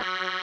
Bye.